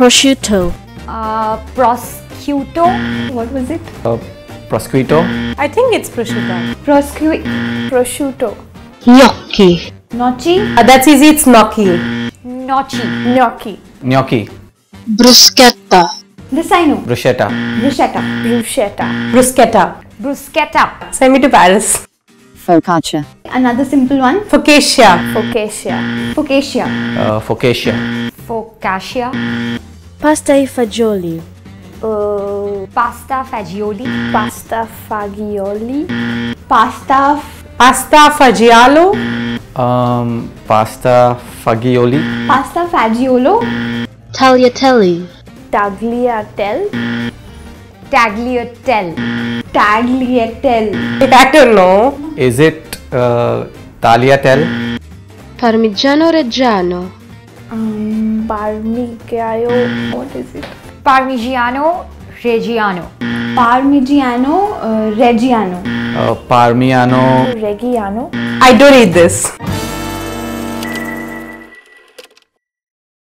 prosciutto, Uh, prosciutto. What was it? Uh, prosciutto. I think it's prosciutto. Prosciutto. Prosciutto. gnocchi, Gnocchi. Uh, that's easy, it's gnocchi. Gnocchi. Gnocchi. Gnocchi. bruschetta, This I know. Bruschetta. Bruschetta. Bruschetta. Bruschetta. Bruschetta. Send me to Paris. Focaccia. Another simple one. Focaccia. Focaccia. Focaccia. Uh, focaccia. Focaccia. Pasta e fagioli, Uh, pasta fagioli. Pasta fagioli. Pasta. Pasta fagiolo. Um, pasta fagioli. Pasta fagiolo. tagliatelle, Tagliatelle. Tagliatelle. Tagliatelle. I don't know. Is it uh, tagliatelle? parmigiano reggiano, Um, Parmigiano. What is it? Parmigiano Reggiano. Parmigiano uh, Reggiano. Uh, Parmigiano. Reggiano. I don't eat this.